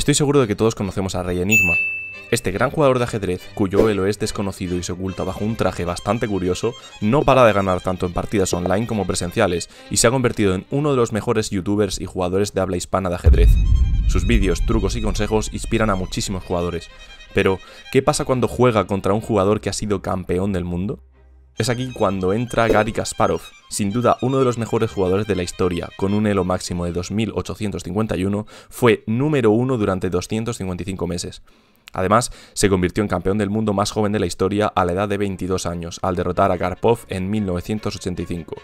Estoy seguro de que todos conocemos a Rey Enigma. Este gran jugador de ajedrez, cuyo elo es desconocido y se oculta bajo un traje bastante curioso, no para de ganar tanto en partidas online como presenciales y se ha convertido en uno de los mejores youtubers y jugadores de habla hispana de ajedrez. Sus vídeos, trucos y consejos inspiran a muchísimos jugadores. Pero, ¿qué pasa cuando juega contra un jugador que ha sido campeón del mundo? Es aquí cuando entra Gary Kasparov, sin duda uno de los mejores jugadores de la historia, con un elo máximo de 2851, fue número uno durante 255 meses. Además, se convirtió en campeón del mundo más joven de la historia a la edad de 22 años, al derrotar a Karpov en 1985.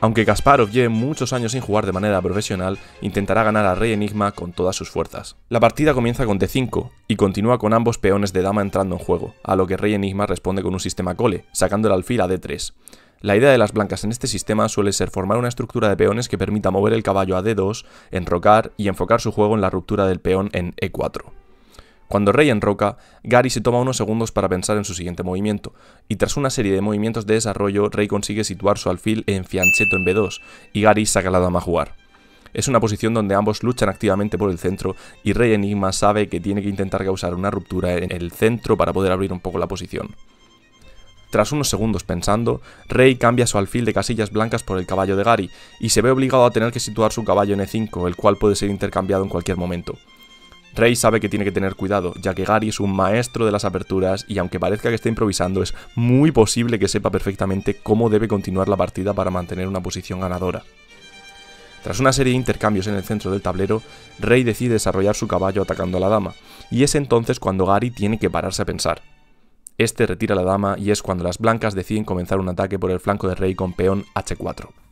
Aunque Kasparov lleve muchos años sin jugar de manera profesional, intentará ganar a Rey Enigma con todas sus fuerzas. La partida comienza con D5 y continúa con ambos peones de dama entrando en juego, a lo que Rey Enigma responde con un sistema cole, sacando el alfil a D3. La idea de las blancas en este sistema suele ser formar una estructura de peones que permita mover el caballo a D2, enrocar y enfocar su juego en la ruptura del peón en E4. Cuando Rey enroca, Gary se toma unos segundos para pensar en su siguiente movimiento, y tras una serie de movimientos de desarrollo, Rey consigue situar su alfil en fianchetto en B2, y Gary saca la dama a jugar. Es una posición donde ambos luchan activamente por el centro, y Rey Enigma sabe que tiene que intentar causar una ruptura en el centro para poder abrir un poco la posición. Tras unos segundos pensando, Rey cambia su alfil de casillas blancas por el caballo de Gary, y se ve obligado a tener que situar su caballo en E5, el cual puede ser intercambiado en cualquier momento. Rey sabe que tiene que tener cuidado, ya que Gary es un maestro de las aperturas y aunque parezca que esté improvisando, es muy posible que sepa perfectamente cómo debe continuar la partida para mantener una posición ganadora. Tras una serie de intercambios en el centro del tablero, Rey decide desarrollar su caballo atacando a la dama, y es entonces cuando Gary tiene que pararse a pensar. Este retira a la dama y es cuando las blancas deciden comenzar un ataque por el flanco de Rey con peón h4.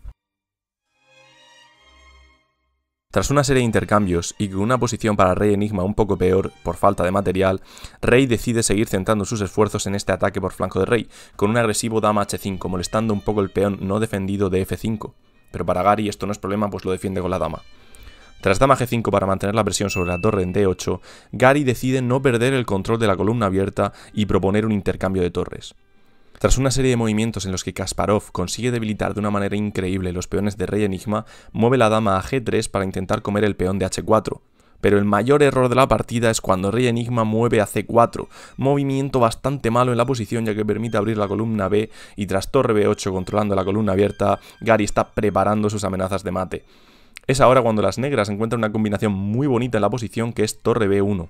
Tras una serie de intercambios y con una posición para Rey Enigma un poco peor por falta de material, Rey decide seguir centrando sus esfuerzos en este ataque por flanco de Rey, con un agresivo dama h5 molestando un poco el peón no defendido de f5. Pero para Gary esto no es problema pues lo defiende con la dama. Tras dama g5 para mantener la presión sobre la torre en d8, Gary decide no perder el control de la columna abierta y proponer un intercambio de torres. Tras una serie de movimientos en los que Kasparov consigue debilitar de una manera increíble los peones de Rey Enigma, mueve la dama a G3 para intentar comer el peón de H4. Pero el mayor error de la partida es cuando Rey Enigma mueve a C4, movimiento bastante malo en la posición ya que permite abrir la columna B y tras torre B8 controlando la columna abierta, Gary está preparando sus amenazas de mate. Es ahora cuando las negras encuentran una combinación muy bonita en la posición que es torre B1.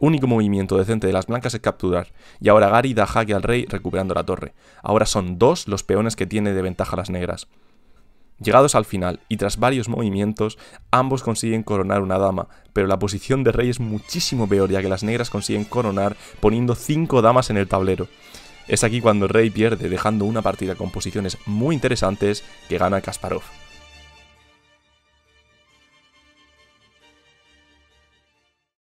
Único movimiento decente de las blancas es capturar, y ahora Gary da jaque al rey recuperando la torre. Ahora son dos los peones que tiene de ventaja las negras. Llegados al final y tras varios movimientos, ambos consiguen coronar una dama, pero la posición de rey es muchísimo peor ya que las negras consiguen coronar poniendo 5 damas en el tablero. Es aquí cuando el rey pierde, dejando una partida con posiciones muy interesantes que gana Kasparov.